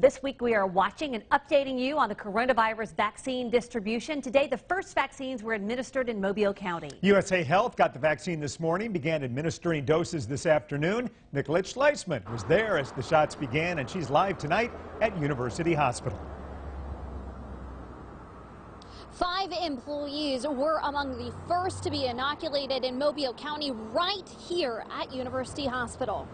This week we are watching and updating you on the coronavirus vaccine distribution. Today, the first vaccines were administered in Mobile County. USA Health got the vaccine this morning, began administering doses this afternoon. Nicolette Schleisman was there as the shots began, and she's live tonight at University Hospital. Five employees were among the first to be inoculated in Mobile County right here at University Hospital.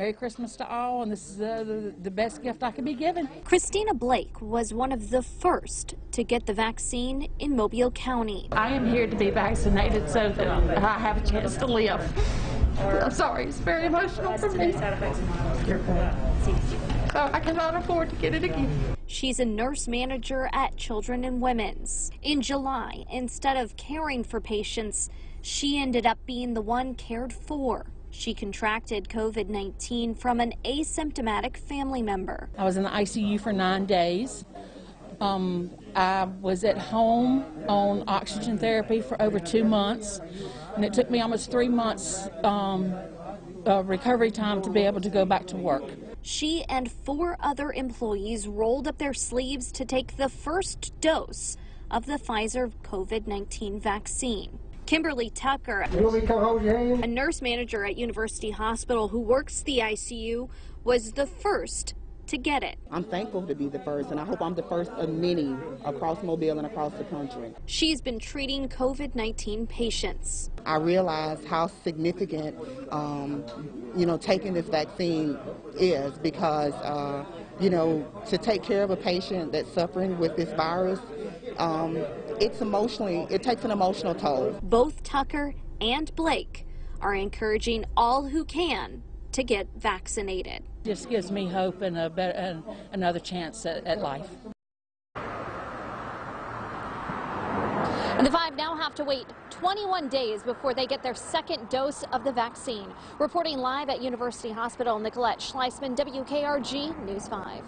Merry Christmas to all, and this is uh, the, the best gift I could be given. Christina Blake was one of the first to get the vaccine in Mobile County. I am here to be vaccinated so that I have a chance to live. I'm sorry, it's very emotional for me. So I cannot afford to get it again. She's a nurse manager at Children and Women's. In July, instead of caring for patients, she ended up being the one cared for. She contracted COVID 19 from an asymptomatic family member. I was in the ICU for nine days. Um, I was at home on oxygen therapy for over two months, and it took me almost three months um, uh, recovery time to be able to go back to work. She and four other employees rolled up their sleeves to take the first dose of the Pfizer COVID 19 vaccine. Kimberly Tucker, a nurse manager at University Hospital who works the ICU, was the first to get it. I'm thankful to be the first, and I hope I'm the first of many across Mobile and across the country. She's been treating COVID 19 patients. I realize how significant, um, you know, taking this vaccine is because, uh, you know, to take care of a patient that's suffering with this virus, um, it's emotionally, it takes an emotional toll. Both Tucker and Blake are encouraging all who can to get vaccinated. Just gives me hope and, a better, and another chance at, at life. And the five now have to wait 21 days before they get their second dose of the vaccine. Reporting live at University Hospital, Nicolette Schleisman, WKRG News 5.